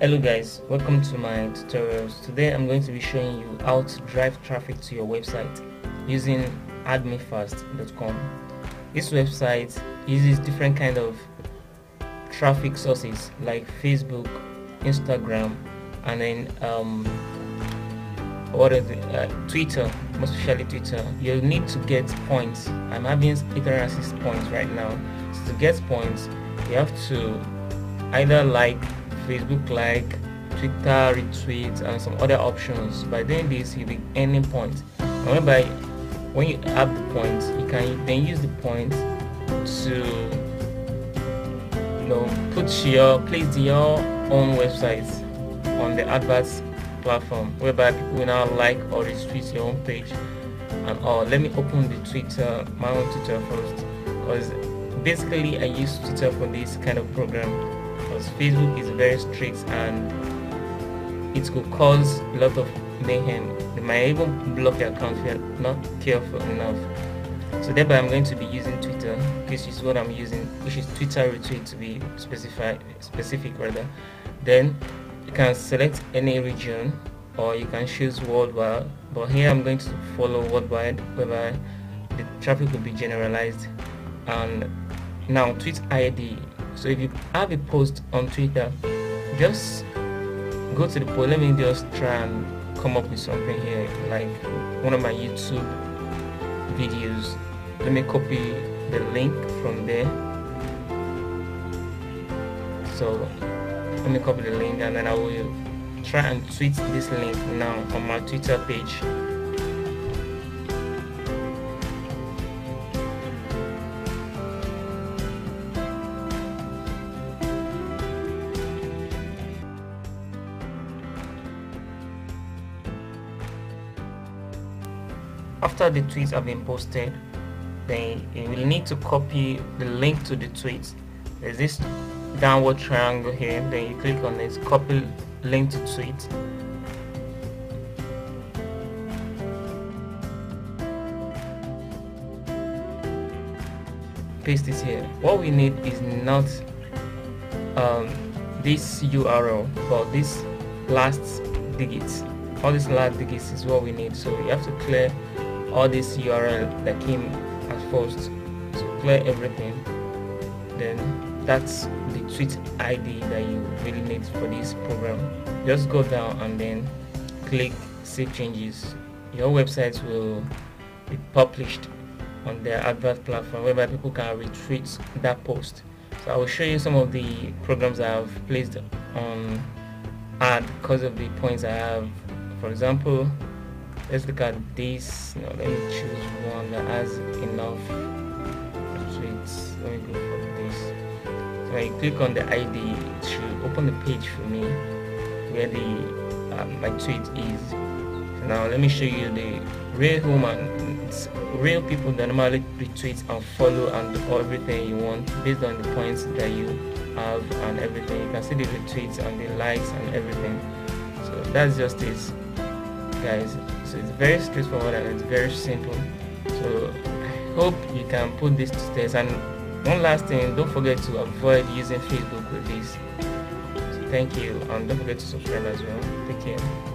hello guys. Welcome to my tutorials. Today i'm going to be showing you how to drive traffic to your website using addmefast.com this website uses different kind of traffic sources like facebook instagram and then um, what is uh, twitter most especially twitter. You'll need to get points. I'm having 806 points right now. So to get points you have to either like Facebook like, Twitter retweet, and some other options. By doing this, you'll be earning points. Remember, when you have the points, you can then use the points to you know put your place your own website on the adverts platform whereby people will now like or retweet your own page and all let me open the twitter my own twitter first because basically i use twitter for this kind of program because Facebook is very strict and it could cause a lot of mayhem. They might even block your account if you're not careful enough. So thereby I'm going to be using Twitter, which is what I'm using, which is Twitter retweet to be specified specific rather. Then you can select any region or you can choose worldwide. But here I'm going to follow worldwide whereby the traffic will be generalized and now tweet ID so if you have a post on Twitter, just go to the post. Let me just try and come up with something here, like one of my YouTube videos. Let me copy the link from there. So let me copy the link and then I will try and tweet this link now on my Twitter page. After the tweets have been posted then you will need to copy the link to the tweet there's this downward triangle here then you click on this copy link to tweet. Paste this here. What we need is not um, this URL but this last digits all these last digits is what we need so you have to clear all this URL that came at first to clear everything then that's the tweet ID that you really need for this program. Just go down and then click save changes. Your website will be published on their advert platform whereby people can retweet that post. So I will show you some of the programs I have placed on ad because of the points I have. For example let's look at this. Now let me choose one that has enough tweets let me go for this. So I click on the ID it should open the page for me where the um, my tweet is. So now let me show you the real humans real people that normally retweet and follow and do everything you want based on the points that you have and everything. You can see the retweets and the likes and everything. So that's just it guys. So it's very straightforward and it's very simple. So i hope you can put this to test and one last thing don't forget to avoid using facebook with this. So thank you and don't forget to subscribe as well. Take care